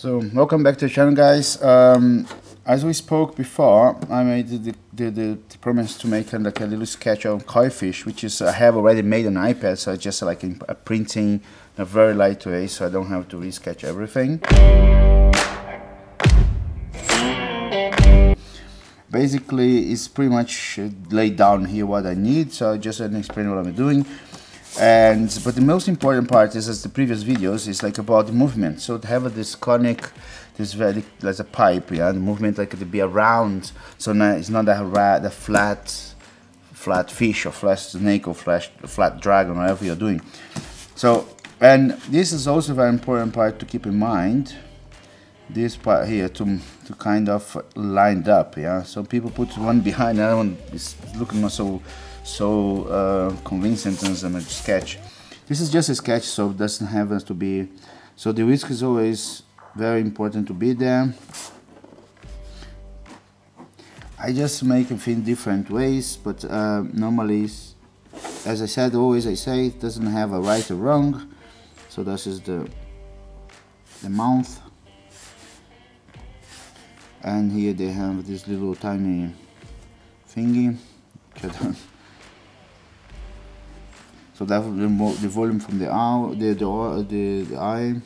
So welcome back to the channel guys. Um, as we spoke before, I made the, the, the, promise to make like a little sketch on koi fish, which is I have already made on iPad, so I just like a printing in a very light way, so I don't have to resketch everything. Basically, it's pretty much laid down here what I need, so I just an explain what I'm doing and but the most important part is as the previous videos is like about the movement. So to have this conic this very like a pipe yeah the movement like to be around so now it's not a rat the flat flat fish or flat snake or flat flat dragon whatever you're doing. So and this is also very important part to keep in mind this part here to to kind of lined up yeah. So people put one behind the other one is looking so so uh, convincing as a sketch. This is just a sketch, so it doesn't have to be. So the whisk is always very important to be there. I just make it in different ways, but uh, normally, as I said, always I say it doesn't have a right or wrong. So this is the the mouth, and here they have this little tiny thingy. So that the, the volume from the eye, the the the, the eye.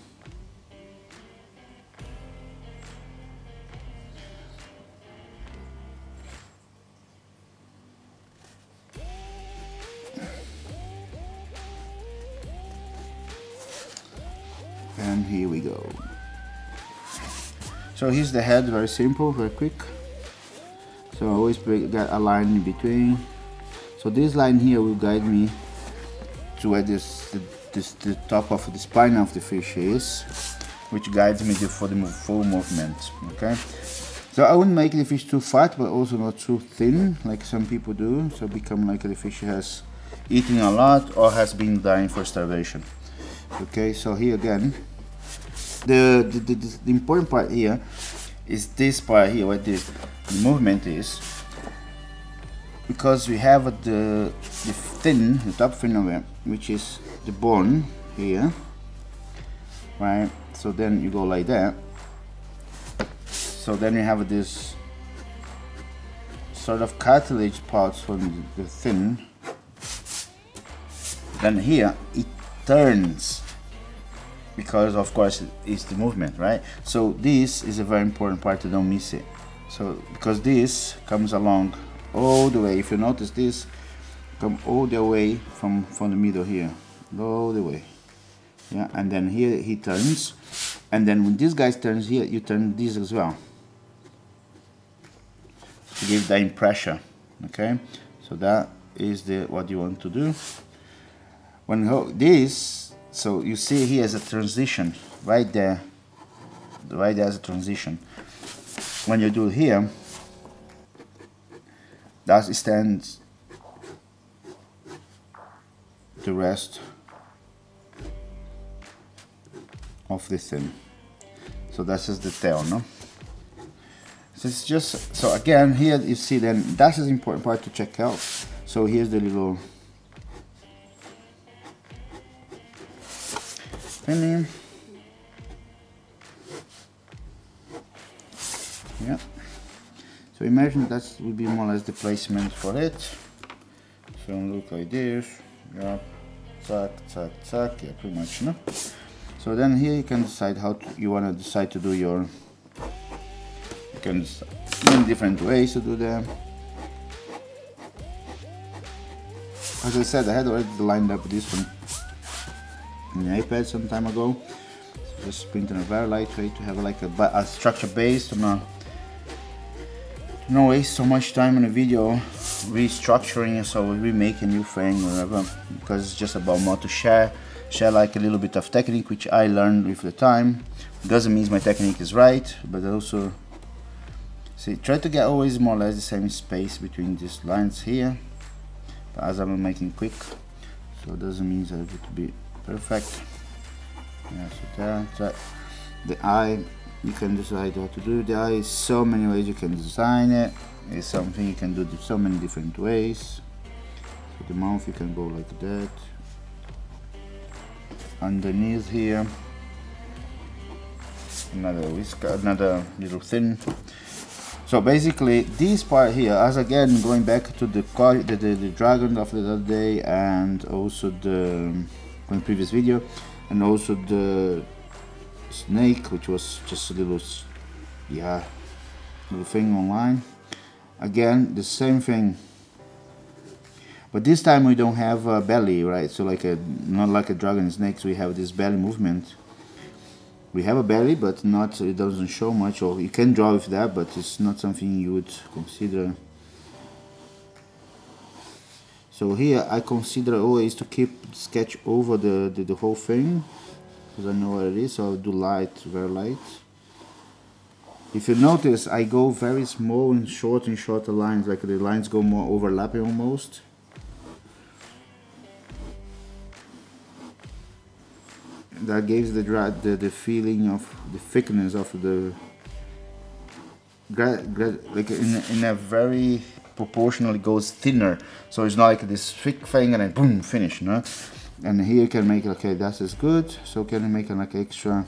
And here we go. So here's the head, very simple, very quick. So I always get a line in between. So this line here will guide me where this the, this the top of the spine of the fish is which guides me for the full movement okay? So I wouldn't make the fish too fat but also not too thin like some people do. So become like the fish has eaten a lot or has been dying for starvation okay? So here again the the, the, the important part here is this part here where the, the movement is because we have the, the fin, the top fin of it, which is the bone here, right? So then you go like that. So then you have this sort of cartilage parts from the thin Then here it turns because of course it's the movement, right? So this is a very important part to don't miss it. So because this comes along all the way if you notice this come all the way from from the middle here. All the way. Yeah and then here he turns. And then when this guy turns here you turn this as well. To give the impression okay? So that is the what you want to do. When this so you see here as a transition right there. Right there as a transition. When you do here that stands the rest of the thing. So this is the tail no? So it's just so again here you see then that is the important part to check out. So here's the little pinning yeah. So imagine that would be more or less the placement for it. So look like this, yeah, zack, zack, zack, yeah, pretty much, no? So then here you can decide how to, you want to decide to do your, you can many different ways to do them. As I said, I had already lined up this one in the iPad some time ago. So just print in a very light way to have like a, a structure based on a don't waste so much time in a video restructuring so we make a new frame whatever because it's just about more to share. Share like a little bit of technique which I learned with the time. Doesn't mean my technique is right but also see try to get always more or less the same space between these lines here. But as I'm making quick so it doesn't mean that it will be perfect. Yeah so there, so the eye you can decide how to do the eye, so many ways you can design it it's something you can do so many different ways. So the mouth you can go like that. Underneath here another whisker another little thin. So basically this part here as again going back to the the, the, the dragon of the other day and also the previous video and also the snake which was just a little yeah little thing online again the same thing. But this time we don't have a belly right? So like a not like a dragon snakes we have this belly movement. We have a belly but not it doesn't show much or you can draw with that but it's not something you would consider. So here I consider always to keep sketch over the, the, the whole thing because I know what it is so I'll do light very light if you notice I go very small and short and shorter lines like the lines go more overlapping almost. That gives the, the the feeling of the thickness of the like in, in a very proportionally goes thinner. So it's not like this thick thing and then boom finish no? And here you can make okay that is as good. So can you make like extra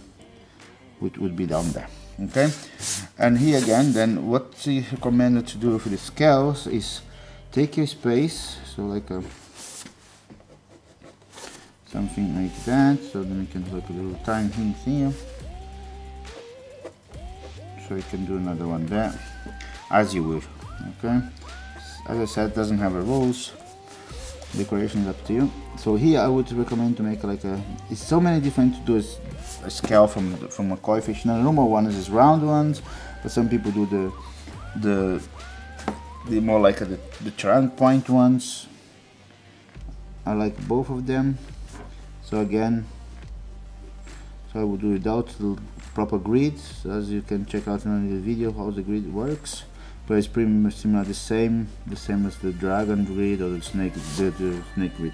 which would be down there okay and here again then what what is recommended to do for the scales is take your space so like a something like that. So then you can put a little tiny hint here. So you can do another one there as you would okay? As I said doesn't have a rules. Decoration is up to you. So here I would recommend to make like a it's so many different to do scale from from a koi fish. Now the normal one is round ones but some people do the the the more like a, the, the trunk point ones. I like both of them. So again so I will do without the proper grid. So as you can check out in the video how the grid works. But it's pretty much similar the same the same as the dragon grid or the snake the, the snake grid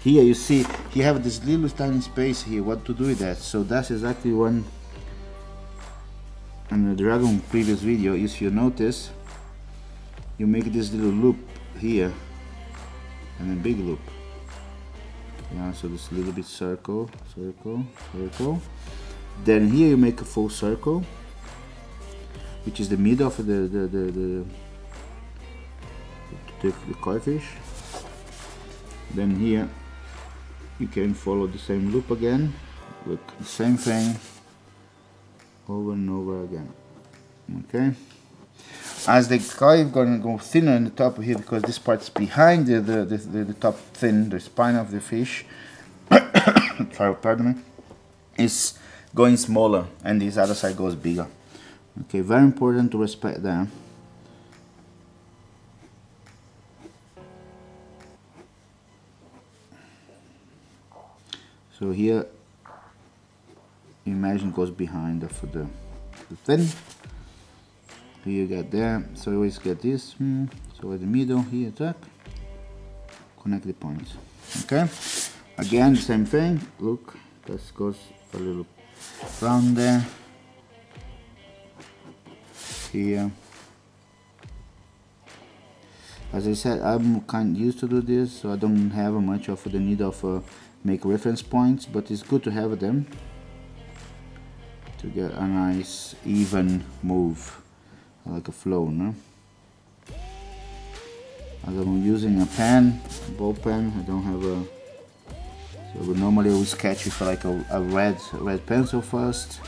here you see you have this little tiny space here. What to do with that? So that's exactly one in the dragon previous video. If you notice you make this little loop here and a big loop. Yeah so this little bit circle circle circle. Then here you make a full circle which is the middle of the the the, the, the, the koi fish. Then here you can follow the same loop again with the same thing over and over again. Okay? As the going to go thinner in the top here because this part is behind the, the, the, the top thin the spine of the fish sorry pardon me is going smaller and this other side goes bigger. Okay very important to respect that so here imagine goes behind for the, the thin. Here you get there. So you always get this hmm. so at the middle here attack connect the points. Okay. Again same thing. Look this goes a little round there. Here. As I said I'm kind of used to do this so I don't have much of the need of uh, make reference points but it's good to have them to get a nice even move like a flow no? As I'm using a pen a ball pen I don't have a so normally I would sketch with like a, a red red pencil first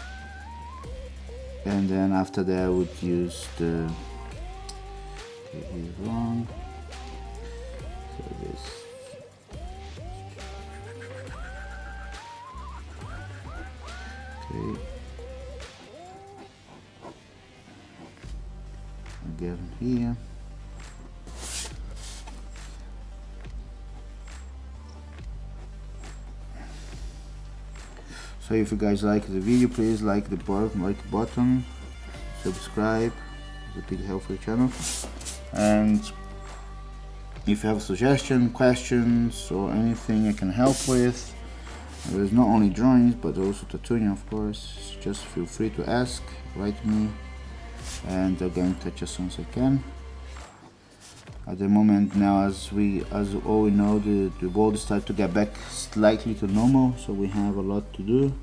and then after that I would use the okay here's so this here so if you guys like the video please like the button like button subscribe it's a big help for the channel. And if you have suggestions questions or anything I can help with there's not only drawings but also tattooing of course just feel free to ask write me and again touch as soon as I can at the moment now as we as all we know the, the world start to get back slightly to normal so we have a lot to do.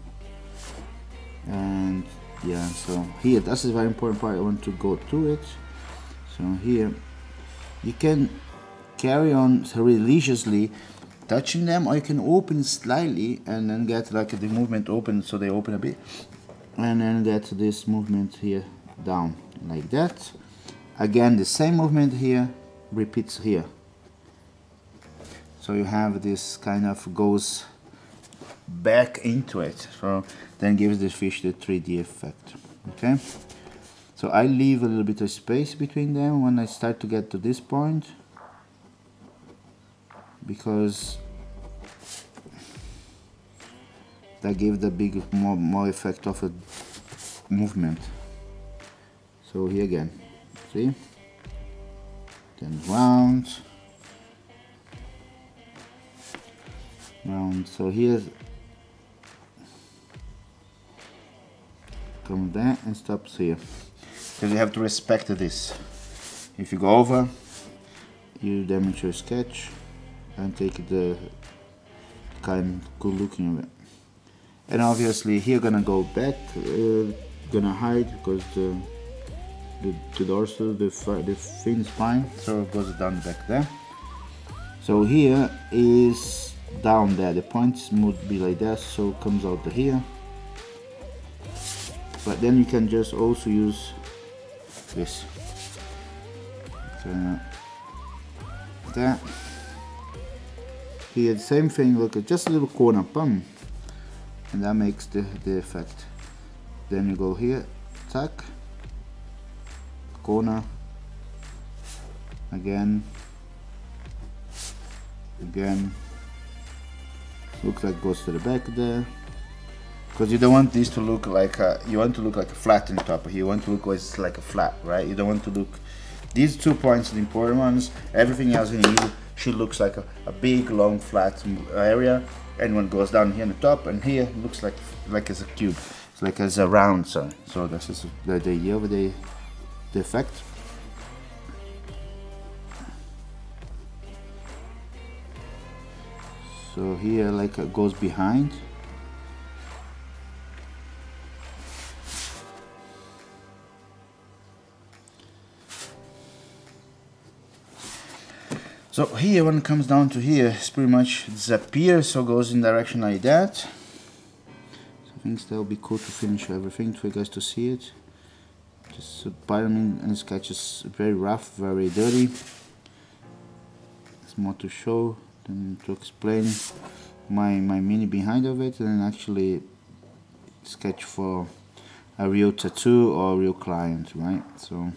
And yeah so here that's is a very important part I want to go to it. So here you can carry on religiously touching them or you can open slightly and then get like the movement open so they open a bit. And then get this movement here down like that. Again the same movement here repeats here. So you have this kind of goes back into it. So then gives the fish the 3d effect okay? So I leave a little bit of space between them when I start to get to this point because that gave the big more, more effect of a movement so here again. See? Then round round so here's come there and stops here. Because you have to respect this. If you go over you damage your sketch and take the kind good looking of it. And obviously here gonna go back uh, gonna hide because the the, the dorsal the, the fin spine. So it goes down back there. So here is down there. The points would be like that so it comes out here. But then you can just also use this. So that. Here the same thing look at just a little corner bum and that makes the, the effect. Then you go here tack again. Again. Looks like goes to the back there. Because you don't want this to look like a, you want to look like a flat on top you want to look always like a flat right? You don't want to look these two points are the important ones everything else in here should looks like a, a big long flat area and when it goes down here on the top and here looks like like it's a cube. It's like it's a round so so this is the, the idea of the, effect so here like it goes behind So here when it comes down to here it's pretty much disappears so goes in direction like that. So I think that will be cool to finish everything for you guys to see it. Just pyramid and sketch is very rough, very dirty. It's more to show than to explain my my meaning behind of it and actually sketch for a real tattoo or real client, right? So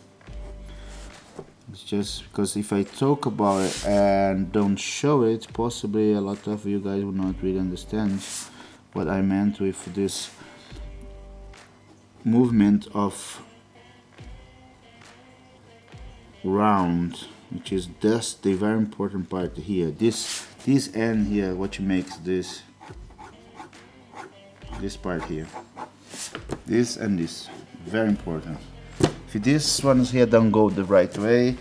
it's just because if I talk about it and don't show it, possibly a lot of you guys will not really understand what I meant with this movement of round which is that's the very important part here. This this end here what makes this. This part here. This and this. Very important. If this ones here don't go the right way,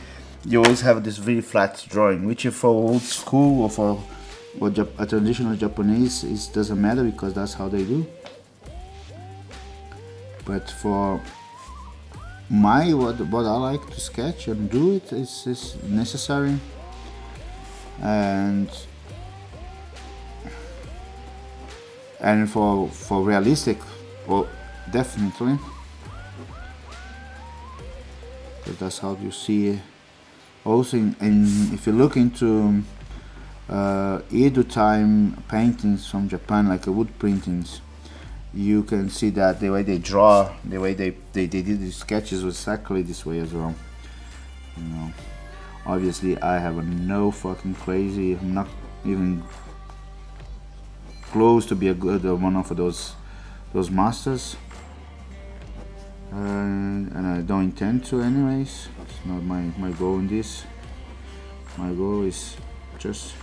you always have this very flat drawing, which is for old school or for or a traditional Japanese, it doesn't matter because that's how they do. But for my what what I like to sketch and do it is, is necessary. And and for for realistic well definitely. Because that's how you see also in, in if you look into uh, Edo time paintings from Japan like wood printings you can see that the way they draw the way they, they, they did the sketches was exactly this way as well. You know obviously I have a no fucking crazy I'm not even close to be a good uh, one of those those masters. And I don't intend to anyways. It's not my, my goal in this. My goal is just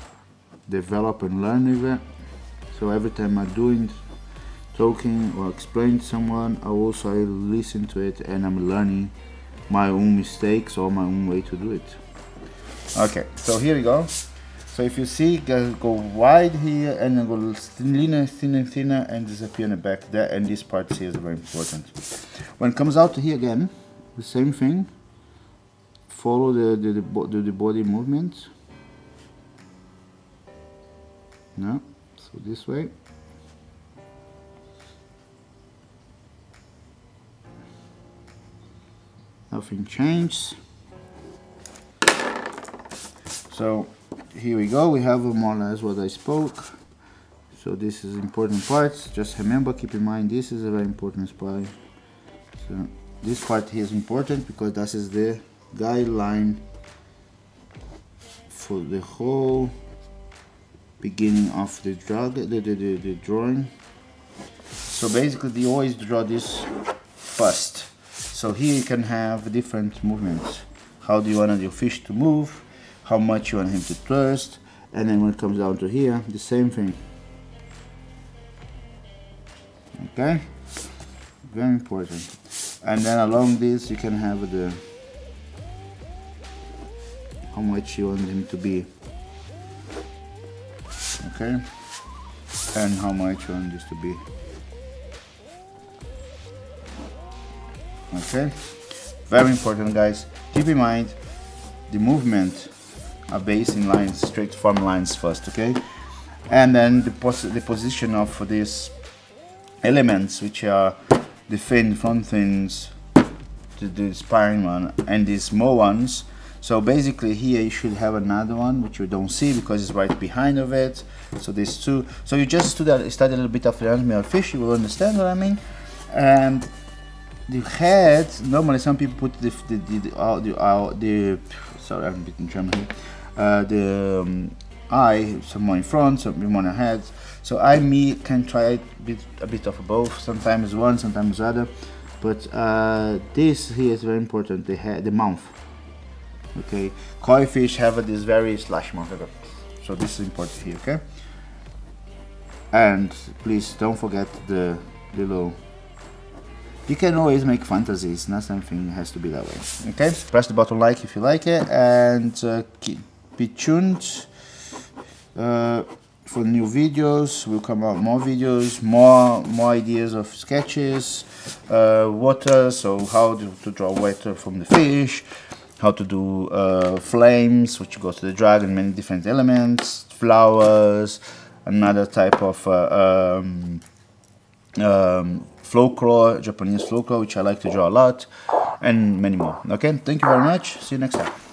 develop and learn with it. So every time I'm doing talking or explain to someone I also listen to it and I'm learning my own mistakes or my own way to do it okay so here we go So if you see, go, wide here and then go thinner, thinner, thinner and disappear in the back there and this part here is very important. When it comes out here again, the same thing. Follow the, the, the, the body movement. No, so this way. Nothing changed. So here we go. We have more or less what I spoke. So this is important parts. Just remember keep in mind this is a very important part. So this part here is important because this is the guideline for the whole beginning of the drug the, the, the, the drawing. So basically you always draw this first so here you can have different movements. How do you want your fish to move? How much you want him to thrust and then when it comes down to here the same thing. Okay? Very important. And then along this you can have the how much you want him to be. Okay? And how much you want this to be okay very important guys keep in mind the movement are based in lines, straight form lines first, okay? And then the, pos the position of these elements, which are the fin, front fins, the, the spine one, and these small ones. So basically here you should have another one, which you don't see because it's right behind of it. So these two. So you just study, a little bit of the anatomy fish, you will understand what I mean. And the head, normally some people put the, the, the, the, uh, the, uh, the sorry, I'm a bit in German here uh, the um, eye, some more in front, some more ahead. So I me can try a bit, a bit of both. Sometimes one, sometimes other. But uh, this here is very important. The head, the mouth. Okay, koi fish have this very slash mouth. So this is important here. Okay. And please don't forget the little you can always make fantasies. Not something has to be that way. Okay press the button like if you like it and uh, keep be tuned uh, for new videos. Will come out more videos more more ideas of sketches uh, water so how to, to, draw water from the fish how to do uh, flames which goes to the dragon many different elements flowers another type of uh, um, um, folklore Japanese folklore which I like to draw a lot and many more. Okay thank you very much. See you next time